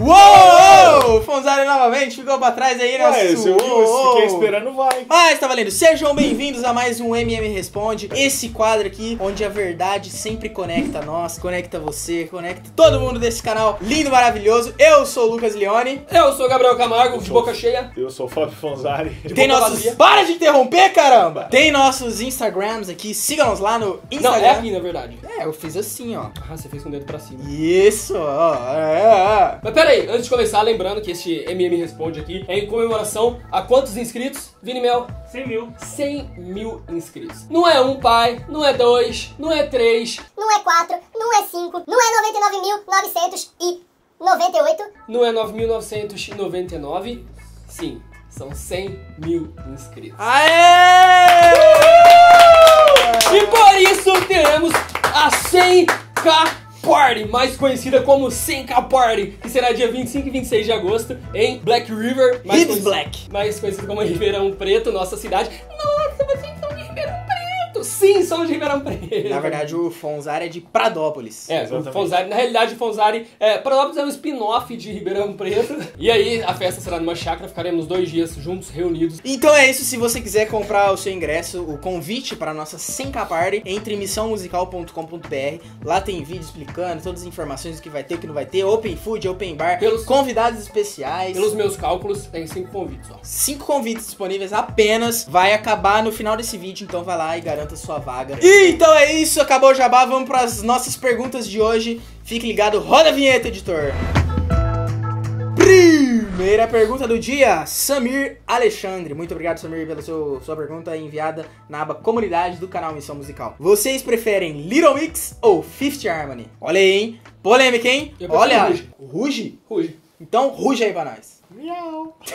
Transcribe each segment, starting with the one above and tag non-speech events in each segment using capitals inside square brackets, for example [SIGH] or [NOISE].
Whoa! Uou! Fonzari novamente ficou pra trás aí, né? Ué, se eu fiquei esperando, vai. Mas tá valendo. Sejam bem-vindos a mais um MM Responde. Esse quadro aqui, onde a verdade sempre conecta nós, conecta você, conecta todo mundo desse canal lindo, maravilhoso. Eu sou o Lucas Leone. Eu sou o Gabriel Camargo, de boca cheia. Eu sou o Fábio Fonzari. Tem boca nossos. vazia. Para de interromper, caramba! Tem nossos Instagrams aqui. Sigam-nos lá no Não, Instagram. é aqui, na verdade. É, eu fiz assim, ó. Ah, você fez com o dedo pra cima. Isso, ó. É, é. Mas pera aí, antes de começar, lembrando que este MM Responde aqui é em comemoração a quantos inscritos? Vini Mel? 100 mil. 100 mil inscritos. Não é um pai, não é dois, não é três, não é 4, não é 5, não é 99.998, não é 9.999. Sim, são 100 mil inscritos. Aê! E por isso teremos a 100k Party, mais conhecida como 100k Party, que será dia 25 e 26 de agosto em Black River, mais, conhecido- Black. mais conhecido como Ribeirão Preto, nossa cidade. Nossa, vocês Sim, somos de Ribeirão Preto. Na verdade, o Fonzari é de Pradópolis. É, o Exatamente. Fonzari, na realidade, o Fonzari, é, Pradópolis é um spin-off de Ribeirão Preto. [LAUGHS] E aí, a festa será numa chácara, ficaremos dois dias juntos, reunidos. Então é isso, se você quiser comprar o seu ingresso, o convite para a nossa 100k Party, entre missãomusical.com.br. Lá tem vídeo explicando todas as informações do que vai ter, o que não vai ter, open food, open bar, Pelos- convidados especiais. Pelos meus cálculos, tem cinco convites, ó. Cinco convites disponíveis apenas. Vai acabar no final desse vídeo, então vai lá e garanta sua vaga. E então é isso, acabou o jabá. Vamos para as nossas perguntas de hoje. Fique ligado, roda a vinheta, editor. Primeira pergunta do dia, Samir Alexandre. Muito obrigado, Samir, pela seu, sua pergunta enviada na aba comunidade do canal Missão Musical. Vocês preferem Little Mix ou Fifth Harmony? Olha aí, hein? Polêmica, hein? Olha, Ruge. Ruge? Ruge. Então, ruge aí pra nós. Miau. [LAUGHS]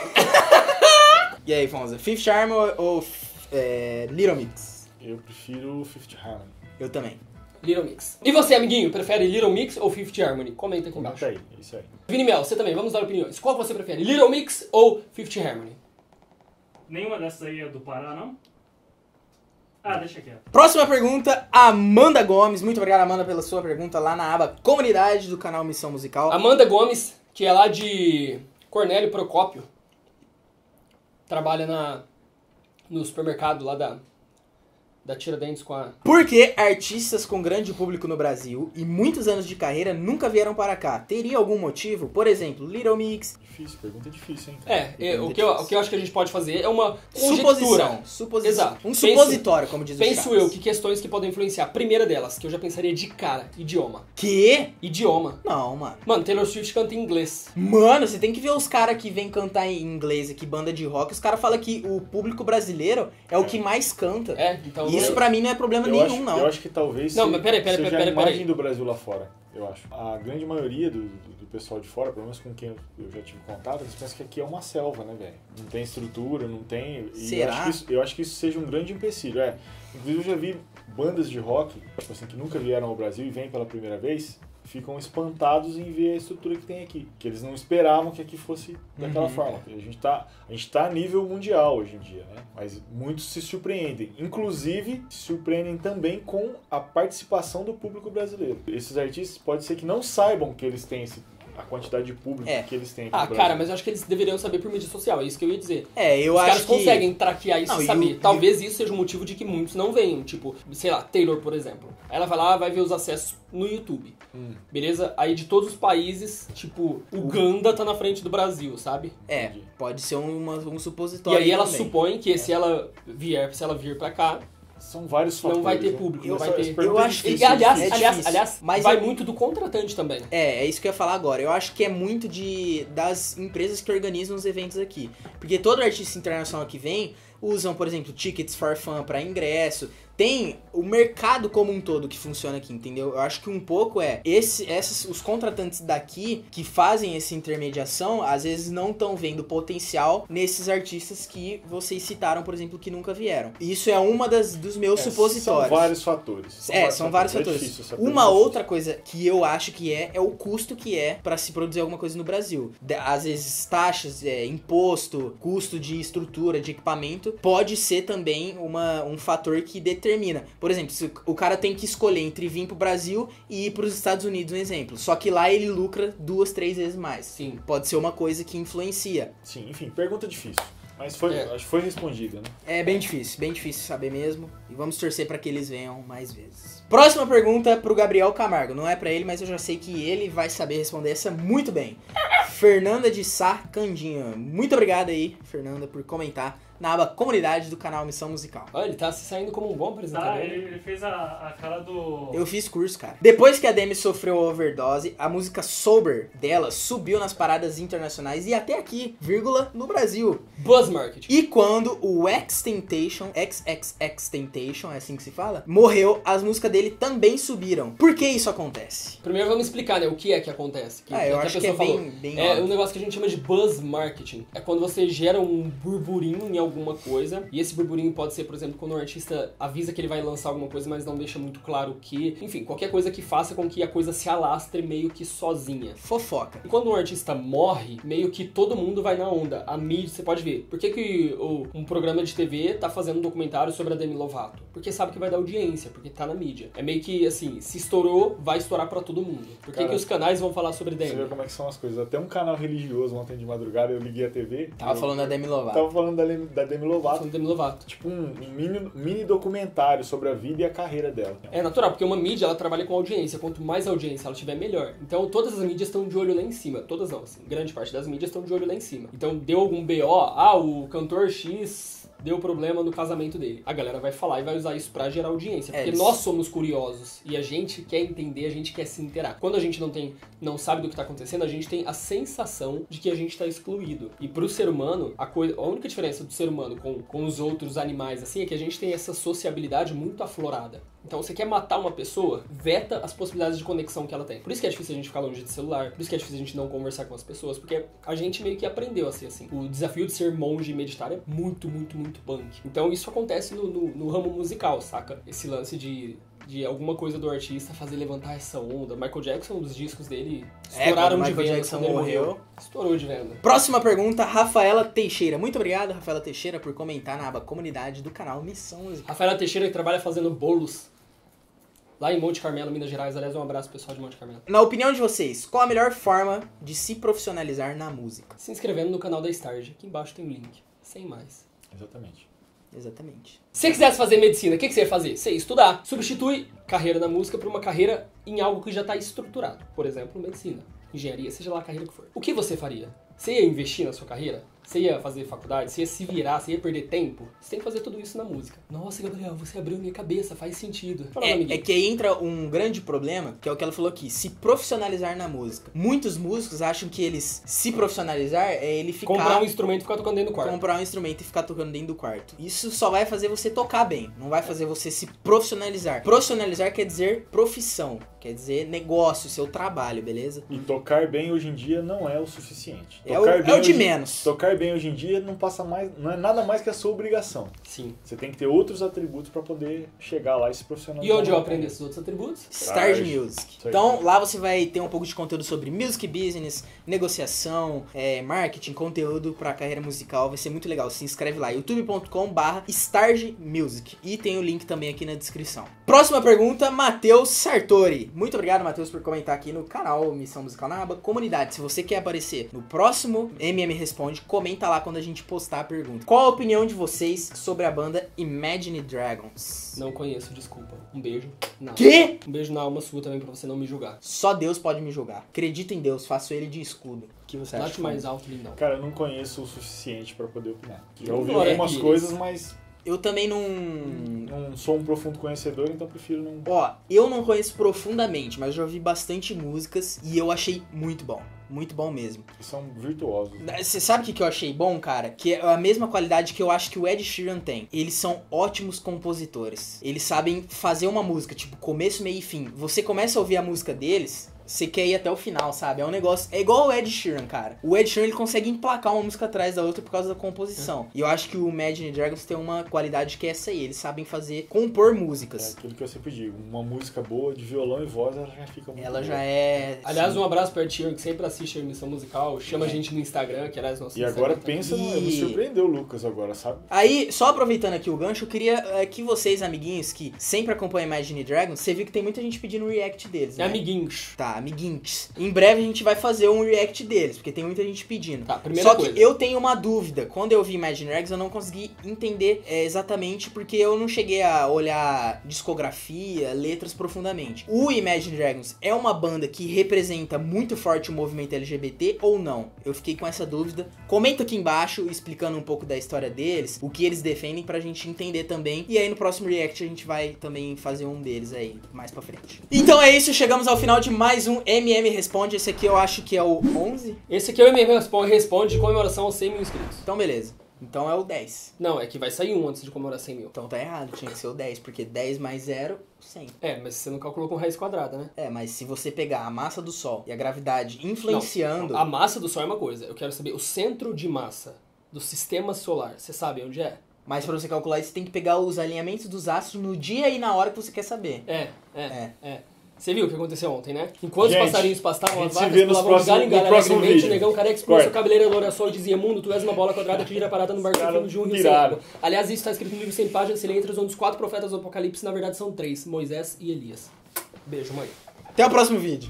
E aí, Fonza, Fifth Harmony ou, ou é, Little Mix? Eu prefiro o Fifth Harmony. Eu também. Little Mix. E você, amiguinho, prefere Little Mix ou Fifth Harmony? Comenta aqui embaixo. Comenta aí, é isso aí. Vini Mel, você também, vamos dar opiniões. Qual você prefere, Little Mix ou Fifth Harmony? Nenhuma dessas aí é do Pará, não? Ah, deixa quieto. Próxima pergunta, Amanda Gomes. Muito obrigado, Amanda, pela sua pergunta lá na aba comunidade do canal Missão Musical. Amanda Gomes, que é lá de Cornélio Procópio, trabalha na, no supermercado lá da, da Tiradentes com a... Por que artistas com grande público no Brasil e muitos anos de carreira nunca vieram para cá? Teria algum motivo? Por exemplo, Little Mix, Difícil, pergunta difícil, hein? É, é, o, que eu, o que eu acho que a gente pode fazer é uma conjectura. suposição. Suposição. Exato. Um Penso- supositório, como diz os Penso eu que questões que podem influenciar. A primeira delas, que eu já pensaria de cara, idioma. Que? Idioma. Não, mano. Mano, Taylor Swift canta em inglês. Mano, você tem que ver os caras que vêm cantar em inglês aqui, banda de rock. Os caras falam que o público brasileiro é o que mais canta. É, então... Isso eu- pra mim não é problema Eu nenhum, acho, não. eu acho que talvez Não, se- mas peraí, peraí, peraí, a imagem peraí. do Brasil lá fora, eu acho. A grande maioria do, do- do pessoal de fora, pelo menos com quem eu já tive contato, eles pensam que aqui é uma selva, né, velho? Não tem estrutura, não tem... e Será? Eu acho, que isso, eu acho que isso seja um grande empecilho, é. Inclusive eu já vi bandas de rock, tipo assim, que nunca vieram ao Brasil e vêm pela primeira vez, ficam espantados em ver a estrutura que tem aqui. Que eles não esperavam que aqui fosse daquela Uhum. forma. A gente, tá, a gente tá a nível mundial hoje em dia, né? Mas muitos se surpreendem. Inclusive, se surpreendem também com a participação do público brasileiro. Esses artistas pode ser que não saibam que eles têm esse, a quantidade de público É. que eles têm aqui Ah, cara, mas eu acho que eles deveriam saber por mídia social, é isso que eu ia dizer. É, eu Os acho caras que... conseguem traquear isso Não, e e saber. o- Talvez isso seja o motivo de que muitos não venham. Tipo, sei lá, Taylor, por exemplo. Ela vai lá, vai ver os acessos no YouTube. Hum. Beleza? Aí de todos os países, tipo, Uganda tá na frente do Brasil, sabe? É, pode ser uma- um E supositório aí ela também. supõe que se ela vier, se ela vir pra cá, São vários fatores. não vai ter né? público, Eu- não vai ter. eu é acho que difícil, E, aliás, é aliás, aliás, Mas vai eu- muito do contratante também. É, é isso que eu ia falar agora. Eu acho que é muito de das empresas que organizam os eventos aqui. Porque todo artista internacional que vem usam, por exemplo, tickets for fun para ingresso. Tem o mercado como um todo que funciona aqui, entendeu? Eu acho que um pouco é esse, esses, os contratantes daqui que fazem essa intermediação, às vezes não estão vendo potencial nesses artistas que vocês citaram, por exemplo, que nunca vieram. Isso é uma das dos meus É, supositórios. São vários fatores. É, são vários É fatores. difícil Uma outra coisa que eu acho que é, é o custo que é pra se produzir alguma coisa no Brasil. Às vezes, taxas, é, imposto, custo de estrutura, de equipamento, pode ser também uma, um fator que determina. Por exemplo, se o cara tem que escolher entre vir pro Brasil e ir pros Estados Unidos, um exemplo. Só que lá ele lucra duas, três vezes mais. Sim. Pode ser uma coisa que influencia. Sim, enfim, pergunta difícil. Mas foi, É. acho que foi respondida, né? É bem difícil, bem difícil saber mesmo. E vamos torcer pra que eles venham mais vezes. Próxima pergunta pro Gabriel Camargo. Não é pra ele, mas eu já sei que ele vai saber responder essa muito bem. Fernanda de Sá Candinha. Muito obrigado aí, Fernanda, por comentar na aba comunidade do canal Missão Musical. Olha, ele tá se saindo como um bom apresentador. Tá, ele, ele fez a, a cara do. Eu fiz curso, cara. Depois que a Demi sofreu overdose, a música Sober dela subiu nas paradas internacionais e até aqui, vírgula, no Brasil. Buzz Market. E quando o X-Temptation, XXX-Temptation, é assim que se fala, morreu, as músicas dele também subiram. Por que isso acontece? Primeiro vamos explicar, né, o que é que acontece. Que Ah, eu a acho que é falou. bem, bem É óbvio. um negócio que a gente chama de buzz marketing. É quando você gera um burburinho em alguma coisa. E esse burburinho pode ser, por exemplo, quando um artista avisa que ele vai lançar alguma coisa, mas não deixa muito claro o que. Enfim, qualquer coisa que faça com que a coisa se alastre meio que sozinha. Fofoca. E quando um artista morre, meio que todo mundo vai na onda. A mídia, você pode ver. Por que, que o- um programa de TV tá fazendo um documentário sobre a Demi Lovato? Porque sabe que vai dar audiência, porque tá na mídia. É meio que assim, se estourou, vai estourar pra todo mundo. Por que, Cara, que os canais vão falar sobre Você vê Demi? como é que são as coisas. Até um canal religioso ontem de madrugada, eu liguei a TV. Tava eu falando da Demi Lovato. Tava falando da, Lem- da Demi Lovato. Demi Lovato. Tipo um, um mini, mini documentário sobre a vida e a carreira dela. É natural, porque uma mídia ela trabalha com audiência. Quanto mais audiência ela tiver, melhor. Então todas as mídias estão de olho lá em cima. Todas não, assim. Grande parte das mídias estão de olho lá em cima. Então deu algum BO, ah, o cantor X deu problema no casamento dele. A galera vai falar e vai usar isso pra gerar audiência. É, Porque eles- nós somos curiosos e a gente quer entender, a gente quer se interar. Quando a gente não tem, não sabe do que tá acontecendo, a gente tem a sensação de que a gente tá excluído. E pro ser humano, a, coisa, a única diferença do ser humano com, com os outros animais, assim, é que a gente tem essa sociabilidade muito aflorada. Então, você quer matar uma pessoa, veta as possibilidades de conexão que ela tem. Por isso que é difícil a gente ficar longe de celular, por isso que é difícil a gente não conversar com as pessoas, porque a gente meio que aprendeu a ser assim. O desafio de ser monge e meditar é muito, muito, muito punk. Então, isso acontece no, no, no ramo musical, saca? Esse lance de, de alguma coisa do artista fazer levantar essa onda. Michael Jackson, os discos dele É, estouraram quando de Michael venda Jackson quando ele morreu. morreu. Estourou de venda. Próxima pergunta, Rafaela Teixeira. Muito obrigado, Rafaela Teixeira, por comentar na aba comunidade do canal Missão Musical. Rafaela Teixeira que trabalha fazendo bolos lá em Monte Carmelo, Minas Gerais. Aliás, um abraço pro pessoal de Monte Carmelo. Na opinião de vocês, qual a melhor forma de se profissionalizar na música? Se inscrevendo no canal da Starge. Aqui embaixo tem o link. Sem mais. Exatamente. Exatamente. Se você quisesse fazer medicina, o que, que você ia fazer? Você ia estudar. Substitui carreira na música por uma carreira em algo que já está estruturado. Por exemplo, medicina, engenharia, seja lá a carreira que for. O que você faria? Você ia investir na sua carreira? Você ia fazer faculdade? Você ia se virar? Você ia perder tempo? Você tem que fazer tudo isso na música. Nossa, Gabriel, você abriu minha cabeça, faz sentido. Fala, É, é que aí entra um grande problema, que é o que ela falou aqui, se profissionalizar na música. Muitos músicos acham que eles se profissionalizar é ele ficar Comprar um instrumento e ficar tocando dentro do quarto. comprar um instrumento e ficar tocando dentro do quarto. Isso só vai fazer você tocar bem, não vai fazer você se profissionalizar. Profissionalizar quer dizer profissão, quer dizer negócio, seu trabalho, beleza? E tocar bem hoje em dia não é o suficiente. É o, Tocar é bem o de hoje- menos. Tocar bem hoje em dia não passa mais, não é nada mais que a sua obrigação. Sim. Você tem que ter outros atributos para poder chegar lá e se profissionalizar. E onde eu aprendi esses outros atributos? Starge. Music. Então lá você vai ter um pouco de conteúdo sobre music business, negociação, é, marketing, conteúdo pra carreira musical. Vai ser muito legal. Se inscreve lá, youtube.com/barra Music. E tem o link também aqui na descrição. Próxima pergunta, Matheus Sartori. Muito obrigado, Matheus, por comentar aqui no canal Missão Musical na aba Comunidade. Se você quer aparecer no próximo MM Responde, comenta lá quando a gente postar a pergunta. Qual a opinião de vocês sobre a banda Imagine Dragons? Não conheço, desculpa. Um beijo. Não. Quê? Um beijo na alma sua também pra você não me julgar. Só Deus pode me julgar. Acredito em Deus, faço ele de escudo. Que você acha? Mais alto, lindão. Cara, eu não conheço o suficiente para poder opinar. Já ouvi a algumas coisas, mas Eu também não. não sou um profundo conhecedor, então prefiro não. Ó, eu não conheço profundamente, mas já ouvi bastante músicas e eu achei muito bom. Muito bom mesmo. São virtuosos. Você sabe o que, que eu achei bom, cara? Que é a mesma qualidade que eu acho que o Ed Sheeran tem. Eles são ótimos compositores. Eles sabem fazer uma música, tipo, começo, meio e fim. Você começa a ouvir a música deles, você quer ir até o final, sabe? É um negócio. É igual o Ed Sheeran, cara. O Ed Sheeran ele consegue emplacar uma música atrás da outra por causa da composição. E eu acho que o Imagine Dragons tem uma qualidade que é essa aí. Eles sabem fazer, compor É músicas. aquilo que eu sempre digo. Uma música boa de violão e voz, ela já fica muito Ela boa. já é. Aliás, sim. um abraço pra Tia, que sempre assiste a emissão musical, chama a gente no Instagram, que aliás nosso E agora Instagram tá- pensa, no, E- me surpreendeu o Lucas agora, sabe? Aí, só aproveitando aqui o gancho, eu queria é, que vocês, amiguinhos, que sempre acompanham Imagine Dragons, você viu que tem muita gente pedindo react deles, É né? amiguinhos. Tá, amiguinhos. Em breve a gente vai fazer um react deles, porque tem muita gente pedindo. Tá, primeira Só coisa. que eu tenho uma dúvida. Quando eu vi Imagine Dragons, eu não consegui entender é, exatamente, porque eu não cheguei a olhar discografia, letras profundamente. O Imagine Dragons é uma banda que representa muito forte o movimento LGBT ou não? Eu fiquei com essa dúvida. Comenta aqui embaixo, explicando um pouco da história deles, o que eles defendem pra gente entender também. E aí no próximo react a gente vai também fazer um deles aí, mais pra frente. Então é isso, chegamos ao final de mais um MM Responde. Esse aqui eu acho que é o 11. Esse aqui é o MM Responde, responde de comemoração aos 100 mil inscritos. Então beleza. Então é o 10. Não, é que vai sair um antes de comemorar 100 mil. Então tá errado, tinha que ser o 10, porque 10 mais 0, 100. É, mas você não calculou com raiz quadrada, né? É, mas se você pegar a massa do Sol e a gravidade influenciando. A massa do Sol é uma coisa. Eu quero saber o centro de massa do sistema solar. Você sabe onde é? Mas pra você calcular isso, você tem que pegar os alinhamentos dos astros no dia e na hora que você quer saber. É, é, É. é. Você viu o que aconteceu ontem, né? Enquanto Gente, os passarinhos pastavam a as se vacas, pulavam de galho em galho alegremente, o negão careca expulsa Corta. o cabeleiro loura sol e dizia, mundo, tu és uma bola quadrada que gira parada no barco sem fundo de um rio sem água. Aliás, isso está escrito no livro 100 páginas, sem letras, onde os quatro profetas do Apocalipse, na verdade, são três, Moisés e Elias. Beijo, mãe. Até o próximo vídeo.